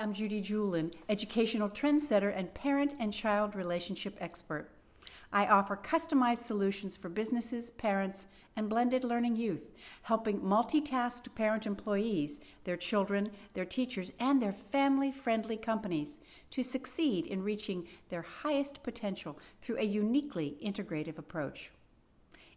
I'm Judy Julin, educational trendsetter and parent and child relationship expert. I offer customized solutions for businesses, parents, and blended learning youth, helping multitasked parent employees, their children, their teachers, and their family friendly companies to succeed in reaching their highest potential through a uniquely integrative approach.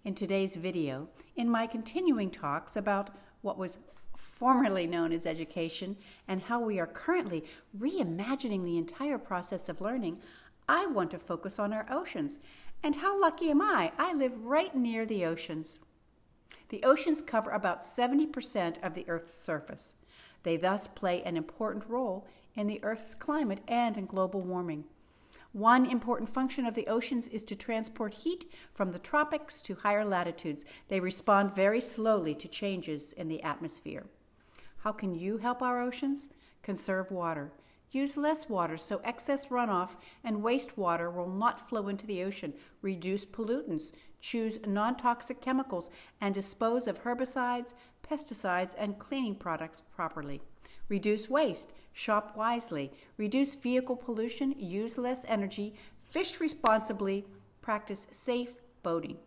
In today's video, in my continuing talks about what was formerly known as education and how we are currently reimagining the entire process of learning, I want to focus on our oceans. And how lucky am I? I live right near the oceans. The oceans cover about 70% of the Earth's surface. They thus play an important role in the Earth's climate and in global warming. One important function of the oceans is to transport heat from the tropics to higher latitudes. They respond very slowly to changes in the atmosphere. How can you help our oceans? Conserve water. Use less water so excess runoff and wastewater will not flow into the ocean. Reduce pollutants. Choose non toxic chemicals and dispose of herbicides, pesticides, and cleaning products properly. Reduce waste. Shop wisely. Reduce vehicle pollution. Use less energy. Fish responsibly. Practice safe boating.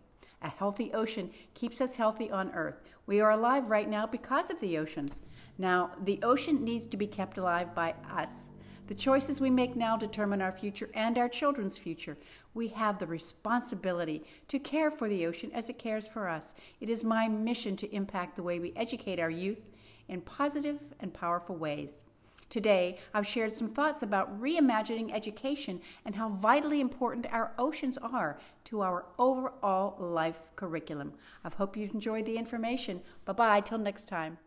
A healthy ocean keeps us healthy on Earth. We are alive right now because of the oceans. Now, the ocean needs to be kept alive by us. The choices we make now determine our future and our children's future. We have the responsibility to care for the ocean as it cares for us. It is my mission to impact the way we educate our youth in positive and powerful ways. Today, I've shared some thoughts about reimagining education and how vitally important our oceans are to our overall life curriculum. I hope you've enjoyed the information. Bye bye, till next time.